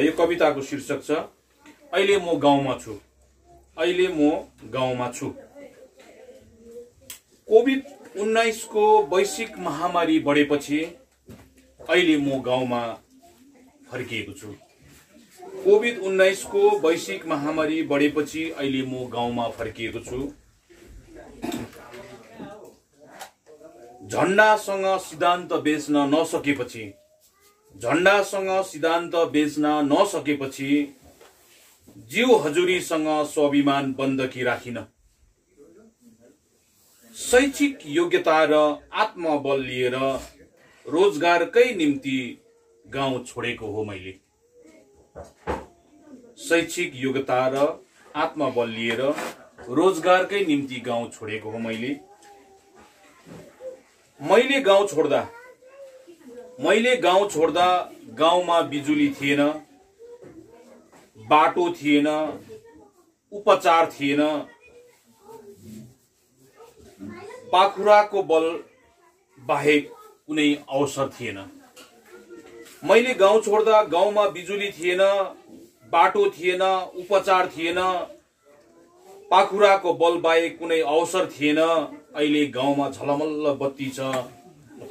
यो कविताको शीर्षक छ अहिले म गाउँमा छु। अहिले म गाउँमा छु। कोभिड उन्नाइसको वैश्विक महामारी बढेपछि अहिले म गाउँमा फर्किएको छु। कोभिड उन्नाइसको वैश्विक महामारी बढेपछि अहिले म गाउँमा फर्किएको छु। झन्डासँग सिद्धान्त बेच्न नसकेपछि झन्डासँग सिद्धान्त बेच्न नसकेपछि जीव हजुरीसँग स्वाभिमान बन्दकी राखिन। शैक्षिक योग्यता र आत्मबल लिएर रोजगारकै निम्ति गाउँ छोडेको हो मैले। शैक्षिक योग्यता र आत्मबल लिएर रोजगारकै निम्ति गाउँ छोडेको हो मैले। मैले गाउँ छोड्दा मैले गाउँ छोड्दा गाउँमा बिजुली थिएन बाटो थिएन उपचार थिएन। पाखुराको बल बाहेक कुनै अवसर थिएन। मैले गाउँ छोड्दा गाउँमा बिजुली थिएन बाटो थिएन उपचार थिएन। पाखुराको बल बाहेक कुनै अवसर थिएन। अहिले गाउँमा झलमल्ल बत्ती छ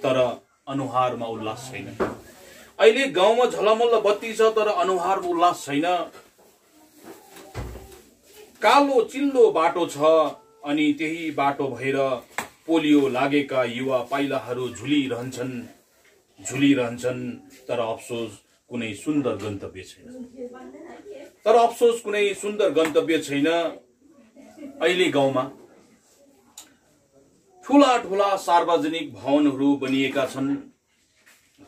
तर अनुहारमा उल्लास छैन। अहिले गाउँमा झलमल्ल बत्ती छ तर अनुहारमा उल्लास छैन। कालो चिल्लो बाटो छ अनि त्यही बाटो भएर पोलियो लागेका युवा पाइलाहरू झुलिरहन्छन् झुलिरहन्छन् तर अफसोस कुनै सुन्दर गन्तव्य छैन। तर अफसोस कुनै सुन्दर गन्तव्य छैन। अहिले गाउँमा ठुला ठुला सार्वजनिक भवनहरू बनिएका छन्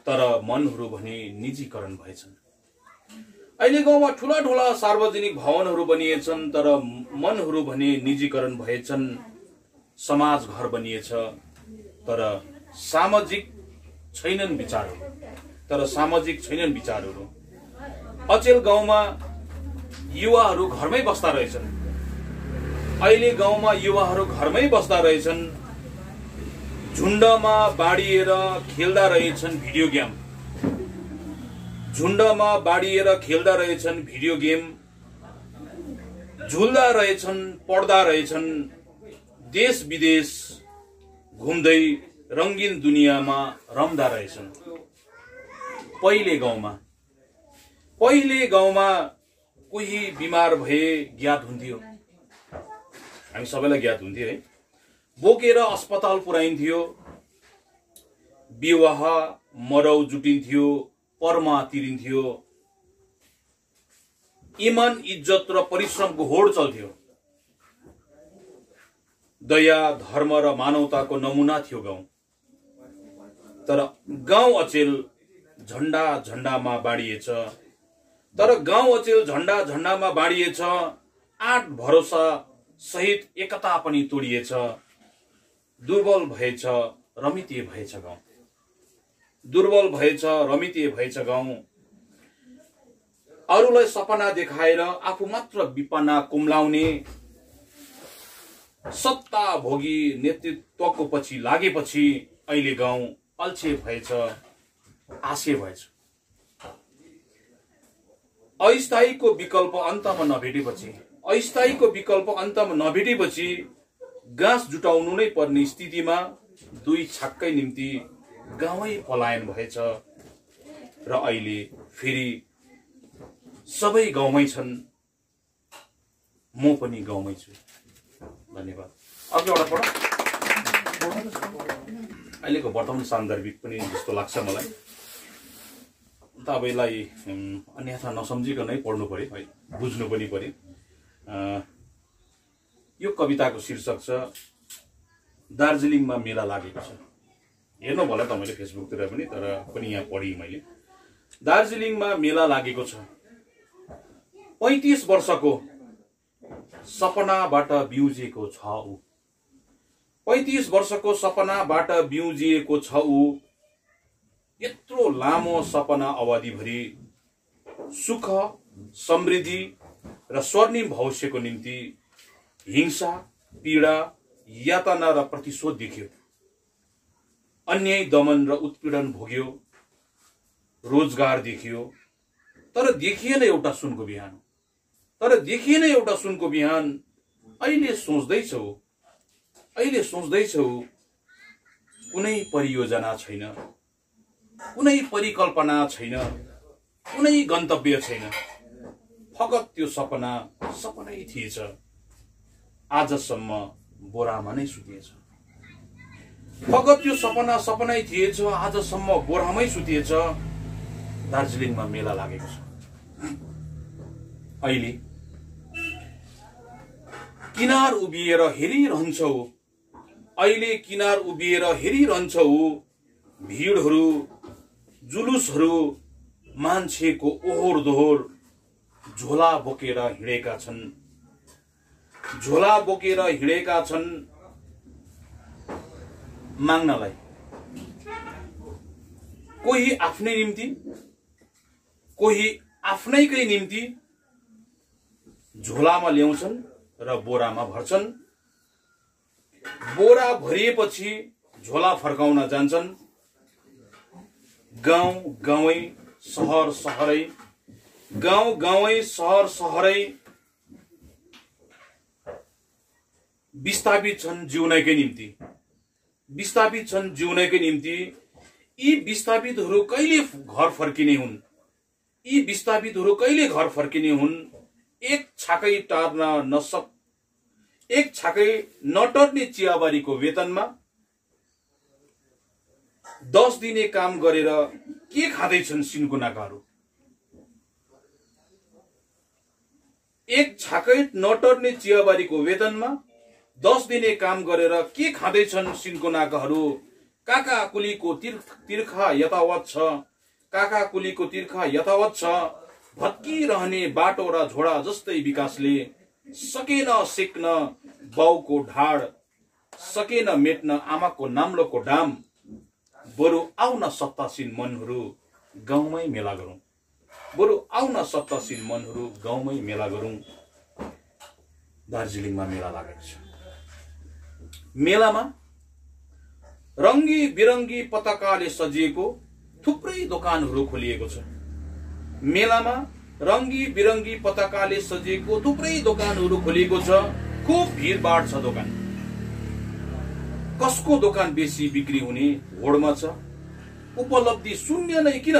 तर मनहरू भने निजीकरण भएछन्। अहिले गाउँमा ठुला ठुला सार्वजनिक भवनहरू बनिएछन् तर मनहरू भने निजीकरण भएछन्। समाज घर बनिएछ तर सामाजिक छैनन् विचारहरू। तर सामाजिक छैनन् विचारहरू। अचेल गाउँमा युवाहरू घरमै बस्दा रहेछन्। अहिले गाउँमा युवाहरू घरमै बस्दा रहेछन्। झुन्डमा बाडिएर खेल्दा रहेछन् भिडियो गेम। झुन्डमा बाडिएर खेल्दा रहेछन् भिडियो गेम। झुल्दा रहेछन् पढ्दा रहेछन्। देश विदेश घुम्दै रङ्गीन दुनियाँमा रम्दा रहेछन्। पहिले गाउँमा। पहिले गाउँमा कोही बिमार भए ज्ञात हुन्थ्यो। हामी सबैलाई ज्ञात हुन्थ्यो है। बोकेर अस्पताल पुर्याइन्थ्यो। विवाह मरौ जुटिन्थ्यो परमा तिरिन्थ्यो। इमान इज्जत र परिश्रमको होड चल्थ्यो। दया धर्म र मानवताको नमुना थियो गाउँ। तर गाउँ अचेल झन्डा झन्डामा बाडिएछ। तर गाउँ अचेल झन्डा झन्डामा बाडिएछ। आठ भरोसा सहित एकता पनि तोडिएछ। दुर्बल भएछ रमितीय भएछ गाउँ। दुर्बल भएछ रमितीय भएछ गाउँ। अरूलाई सपना देखाएर आफू मात्र विपना कुम्लाउने सत्ता भोगी नेतृत्वको पछि लागेपछि अहिले गाउँ अल्छे भएछ आशे भएछ। अस्थायीको विकल्प अन्तमा नभेटेपछि अस्थायीको विकल्प अन्तमा नभेटेपछि गाँस जुटाउनु नै पर्ने स्थितिमा दुई छक्कै निम्ति गाउँै पलायन भएछ। र अहिले फेरि सबै गाउँमै छन्। म पनि गाउँमै छु। धन्यवाद। अघिबाट पढ। अहिलेको वर्तमान सान्दर्भिक पनि जस्तो लाग्छ मलाई। तपाईँलाई अन्यथा नसम्झिकनै पढ्नु पर्यो है बुझ्नु पनि पर्यो अँ, यो कविताको शीर्षक छ दार्जिलिङमा मेला लागेको छ। हेर्नु होला तपाईँले फेसबुकतिर पनि तर पनि यहाँ पढेँ मैले। दार्जिलिङमा मेला लागेको छ। पैँतिस वर्षको सपनाबाट बिउजिएको छ ऊ। पैँतिस वर्षको सपनाबाट बिउजिएको छ ऊ। यत्रो लामो सपना अवधिभरि सुख समृद्धि र स्वर्णिम भविष्यको निम्ति हिंसा पीडा यातना र प्रतिशोध देखियो। अन्याय दमन र उत्पीडन भोग्यो रोजगार देखियो। तर देखिएन एउटा सुनको बिहान। तर देखिएन एउटा सुनको बिहान। अहिले सोच्दैछौ अहिले सोच्दैछौ कुनै परियोजना छैन कुनै परिकल्पना छैन कुनै गन्तव्य छैन। फकत त्यो सपना सपनै थिएछ। आजसम्म बोरामा नै सुतिएछ। फकत त्यो सपना सपनै थिएछ आजसम्म बोरामै सुतिएछ। दार्जिलिङमा मेला लागेको छ। अहिले किनार उभिएर हेरिरहन्छौ अहिले किनार उभिएर हेरिरहन्छौ भिडहरू जुलुसहरू मान्छेको ओहोर दोहोर झोला बोकेर हिँडेका छन्। झोला बोकेर हिँडेका छन् माग्नलाई। कोही आफ्नै निम्ति कोही आफ्नैकै निम्ति झोलामा ल्याउँछन् र बोरामा भर्छन्। बोरा भरिएपछि झोला फर्काउन जान्छन्। गाउँ गाउँै सहर सहरै गाउँ गाउँै सहर सहरै विस्थापित छन् जिउनैकै निम्ति। विस्थापित छन् जिउनैकै निम्ति यी विस्थापितहरू कहिले घर फर्किने हुन्? यी विस्थापितहरू कहिले घर फर्किने हुन्? एक छाकै टार्न नसक एक छाकै नटर्ने चियाबारीको वेतनमा दस दिने काम गरेर के खाँदैछन् सिन्कुनाकाहरू एक छाकै नटर्ने चियाबारीको वेतनमा दस दिने काम गरेर के खाँदैछन् सिन्कोनाकाहरू? काका कुलीको तिर्ख तिर्खा यथावत छ। काका कुलीको तिर्खा यथावत छ। भत्किरहने बाटो र झोडा जस्तै विकासले सकेन सेक्न बाउको ढाड सकेन मेट्न आमाको नाम्लोको डाम। बरु आउन सत्तासीन मनहरू गाउँमै मेला गरौँ। बरु आउन सत्तासीन मनहरू गाउँमै मेला गरौँ। दार्जिलिङमा मेला लागेको छ। मेलामा रङ्गी बिरङ्गी पताकाले सजिएको थुप्रै दोकानहरू खोलिएको छ। मेलामा रङ्गी बिरङ्गी पताकाले सजिएको थुप्रै दोकानहरू खोलिएको छ। खुब भिडभाड छ दोकान। कसको दोकान बेसी बिक्री हुने होडमा छ? उपलब्धि शून्य नै किन?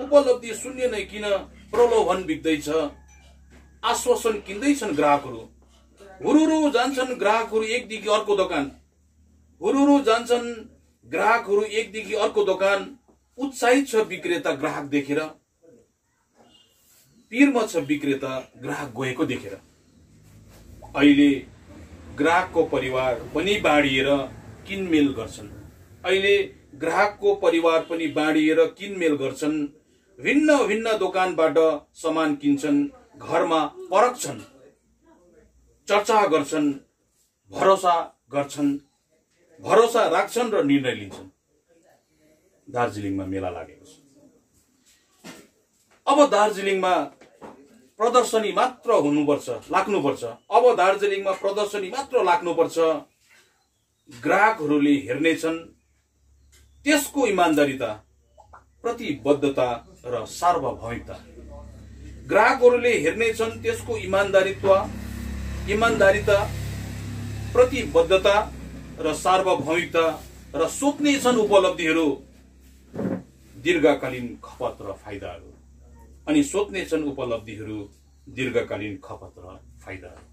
उपलब्धि शून्य नै किन? प्रलोभन बिक्दैछ आश्वासन किन्दैछन् ग्राहकहरू। हुरुरु जान्छन् ग्राहकहरू एकदेखि अर्को दोकान। हुरुरु जान्छन् ग्राहकहरू एकदेखि अर्को दोकान। उत्साहित छ विक्रेता ग्राहक देखेर। पिरमा छ विक्रेता ग्राहक गएको देखेर। अहिले ग्राहकको परिवार पनि बाँडिएर किनमेल गर्छन्। अहिले ग्राहकको परिवार पनि बाँडिएर किनमेल गर्छन्। भिन्न भिन्न दोकानबाट सामान किन्छन्। घरमा परख्छन्। चर्चा गर्छन् भरोसा गर्छन् भरोसा राख्छन् र निर्णय लिन्छन्। दार्जिलिङमा मेला लागेको छ। अब दार्जिलिङमा प्रदर्शनी मात्र हुनुपर्छ लाग्नुपर्छ। अब दार्जिलिङमा प्रदर्शनी मात्र लाग्नुपर्छ। ग्राहकहरूले हेर्नेछन्। त्यसको इमान्दारिता प्रतिबद्धता र सार्वभौमिकता। ग्राहकहरूले हेर्नेछन् त्यसको इमान्दारित्व इमान्दारिता प्रतिबद्धता र सार्वभौमिकता र सोध्नेछन् उपलब्धिहरू दीर्घकालीन खपत र फाइदाहरू। अनि सोध्नेछन् उपलब्धिहरू दीर्घकालीन खपत र फाइदाहरू।